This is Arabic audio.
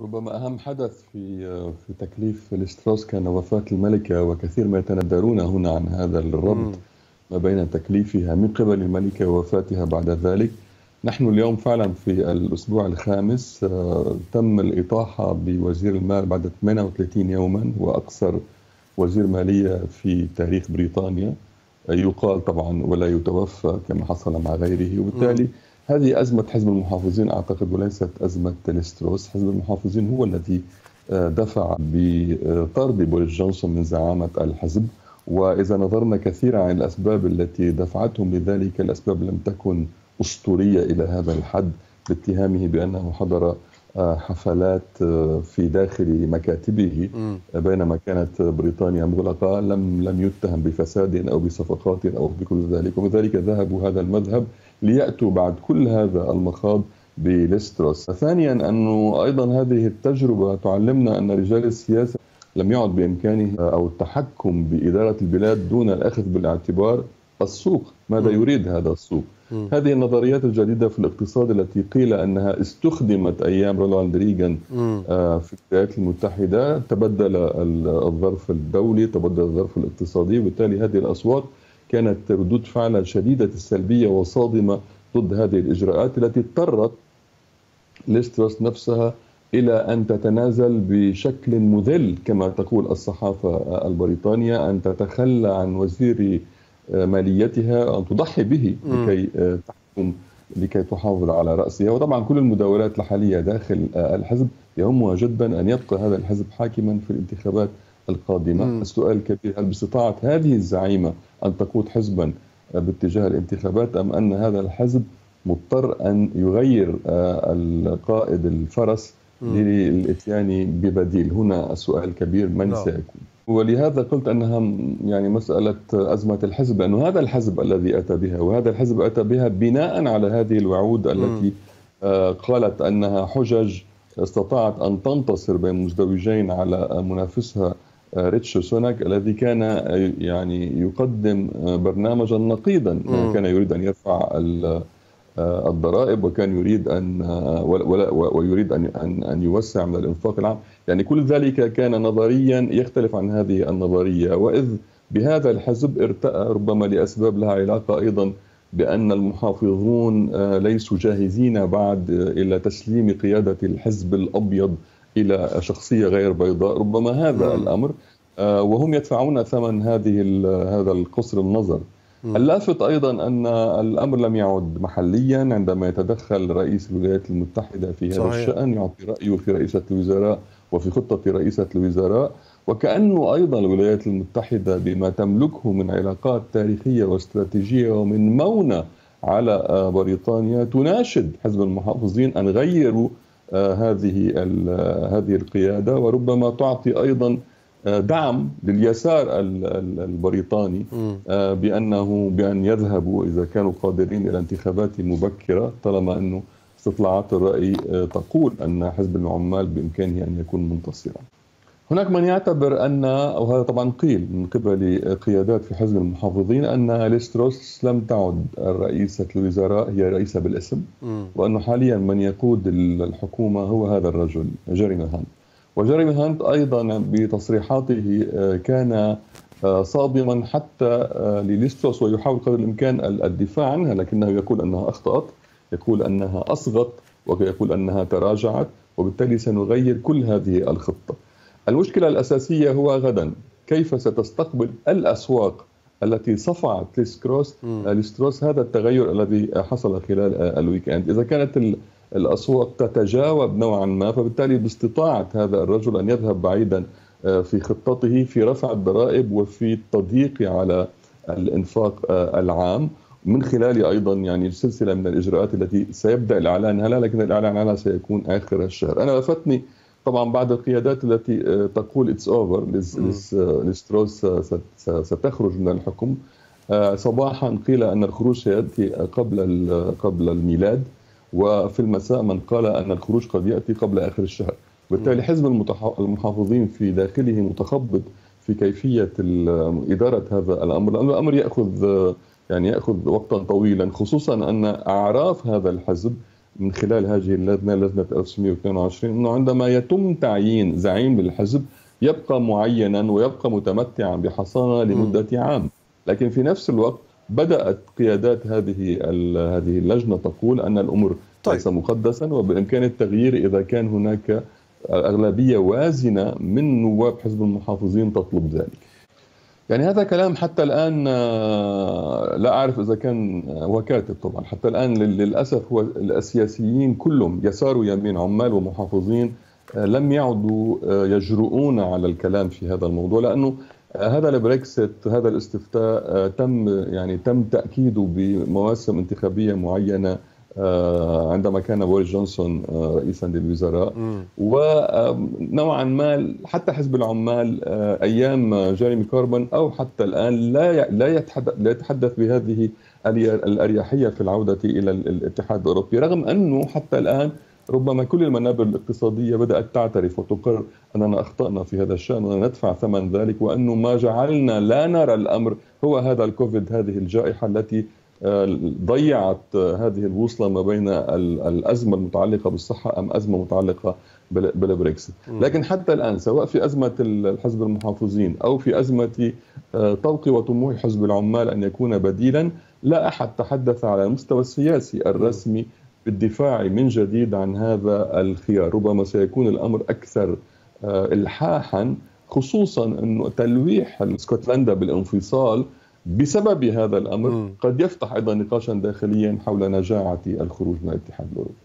ربما أهم حدث في في تكليف لستروس كان وفاة الملكة وكثير ما يتندرون هنا عن هذا الربط ما بين تكليفها من قبل الملكة ووفاتها بعد ذلك. نحن اليوم فعلا في الأسبوع الخامس آه، تم الإطاحة بوزير المال بعد 38 يوما وأقصر وزير مالية في تاريخ بريطانيا. يقال طبعا ولا يتوفى كما حصل مع غيره وبالتالي هذه أزمة حزب المحافظين أعتقد وليست أزمة تلستروس. حزب المحافظين هو الذي آه، دفع بطرد بوريس جونسون من زعامة الحزب. وإذا نظرنا كثيرا عن الأسباب التي دفعتهم لذلك الأسباب لم تكن أسطورية إلى هذا الحد باتهامه بأنه حضر حفلات آه، في داخل مكاتبه بينما كانت بريطانيا مغلقة لم لم يتهم بفساد أو بصفقات أو بكل ذلك. وبذلك ذهبوا هذا المذهب ليأتوا بعد كل هذا المخاض بليستروس. ثانيا أنه أيضا هذه التجربة تعلمنا أن رجال السياسة لم يعد بإمكانه أو التحكم بإدارة البلاد دون الأخذ بالاعتبار السوق. ماذا يريد هذا السوق؟ هذه النظريات الجديدة في الاقتصاد التي قيل أنها استخدمت أيام رونالد ريغان آه، في الولايات المتحدة تبدل الظرف الدولي تبدل الظرف الاقتصادي وبالتالي هذه الأصوات كانت ردود فعل شديدة السلبية وصادمة ضد هذه الإجراءات التي اضطرت ليسترس نفسها إلى أن تتنازل بشكل مذل كما تقول الصحافة البريطانية أن تتخلى عن وزير ماليتها أن تضحي به لكي تحكم لكي تحافظ على رأسها وطبعا كل المداولات الحالية داخل الحزب يهمها جدا أن يبقى هذا الحزب حاكما في الانتخابات القادمة م. السؤال الكبير هل باستطاعة هذه الزعيمة أن تقود حزبا باتجاه الانتخابات أم أن هذا الحزب مضطر أن يغير آه، القائد الفرس للإتيان ببديل هنا السؤال الكبير من. نعم. سيكون ولهذا قلت أنها يعني مسألة أزمة الحزب لأنه هذا الحزب الذي أتى بها وهذا الحزب أتى بها بناء على هذه الوعود التي آه، قالت أنها حجج استطاعت أن تنتصر بين مزدوجين على منافسها آه، ريتش سوناك الذي كان آه، يعني يقدم برنامجا نقيضا كان يريد أن يرفع الضرائب وكان يريد أن آه، ويريد أن أن يوسع من الإنفاق العام، يعني كل ذلك كان نظريا يختلف عن هذه النظرية وإذ بهذا الحزب ارتأى ربما لأسباب لها علاقة أيضا بأن المحافظون آه، ليسوا جاهزين بعد إلى تسليم قيادة الحزب الأبيض إلى شخصية غير بيضاء، ربما هذا نعم. الأمر وهم يدفعون ثمن هذه هذا القصر النظر. اللافت أيضا أن الأمر لم يعد محليا عندما يتدخل رئيس الولايات المتحدة في هذا صحيح. الشأن يعطي رأيه في رئيسة الوزراء وفي خطة رئيسة الوزراء وكانه أيضا الولايات المتحدة بما تملكه من علاقات تاريخية واستراتيجية ومن مونة على بريطانيا تناشد حزب المحافظين أن غيروا آه، هذه هذه القيادة وربما تعطي أيضا دعم لليسار البريطاني آه، بانه بأن يذهبوا إذا كانوا قادرين إلى انتخابات مبكرة طالما أنه استطلاعات الرأي آه، تقول أن حزب العمال بإمكانه أن يكون منتصرا. هناك من يعتبر ان وهذا طبعا قيل من قبل قيادات في حزب المحافظين أن ليستروس لم تعد رئيسة الوزراء هي رئيسة بالاسم وأنه حاليا من يقود الحكومة هو هذا الرجل جيريمي هانت. وجيريمي هانت أيضا بتصريحاته آه، كان آه، صادما حتى آه، لليز تراس ويحاول قدر الإمكان الدفاع عنها لكنه يقول أنها أخطأت يقول أنها أصغت ويقول أنها تراجعت وبالتالي سنغير كل هذه الخطة. المشكلة الأساسية هو غدا كيف ستستقبل الأسواق التي صفعت ليز تراس؟ ليز تراس هذا التغير الذي حصل خلال ال weekend إذا كانت الأسواق تتجاوب نوعا ما فبالتالي باستطاعة هذا الرجل أن يذهب بعيدا آه، في خطته في رفع الضرائب وفي التضييق على الإنفاق آه، العام. من خلال أيضا يعني سلسلة من الإجراءات التي سيبدأ الإعلان عنها لكن الإعلان عنها سيكون آخر الشهر، أنا لفتني طبعا بعض القيادات التي آه، تقول it's over ليز تراس ستخرج من الحكم. صباحا قيل أن الخروج سيأتي قبل قبل الميلاد. وفي المساء من قال أن الخروج قد يأتي قبل آخر الشهر. بالتالي حزب المحافظين في داخله متخبط في كيفية إدارة هذا الأمر. لأن الأمر يأخذ يعني يأخذ وقتا طويلا خصوصا أن أعراف هذا الحزب من خلال هذه اللجنة لجنة 1922 إنه عندما يتم تعيين زعيم للحزب يبقى معينا ويبقى متمتعا بحصانة لمدة عام. لكن في نفس الوقت بدأت قيادات هذه هذه اللجنة تقول أن الامر طيب. ليس مقدسا وبإمكان التغيير إذا كان هناك اغلبيه وازنة من نواب حزب المحافظين تطلب ذلك. يعني هذا كلام حتى الآن آه، لا أعرف إذا كان هو كاتب طبعا حتى الآن للأسف هو السياسيين كلهم يسار ويمين عمال ومحافظين آه، لم يعدوا آه، يجرؤون على الكلام في هذا الموضوع لأنه هذا البريكسيت هذا الاستفتاء تم يعني تم تأكيده بمواسم انتخابية معينة آه، عندما كان بوريس جونسون آه، رئيسا للوزراء. ونوعا ما حتى حزب العمال آه، أيام جيريمي كوربن أو حتى الآن لا لا يتحدث لا يتحدث بهذه الأريحية في العودة إلى الاتحاد الأوروبي رغم أنه حتى الآن ربما كل المنابر الاقتصادية بدأت تعترف وتقر أننا أخطأنا في هذا الشأن وندفع ثمن ذلك وانه ما جعلنا لا نرى الأمر هو هذا الكوفيد هذه الجائحة التي ضيعت هذه البوصله ما بين الأزمة المتعلقة بالصحة أم أزمة متعلقة بالبريكسيت لكن حتى الآن سواء في أزمة الحزب المحافظين أو في أزمة آه، طوق وطموح حزب العمال أن يكون بديلا لا أحد تحدث على المستوى السياسي الرسمي بالدفاع من جديد عن هذا الخيار. ربما سيكون الأمر أكثر آه، الحاحا خصوصا انه تلويح اسكتلندا بالانفصال بسبب هذا الأمر قد يفتح أيضا نقاشا داخليا حول نجاعة الخروج من الاتحاد الأوروبي.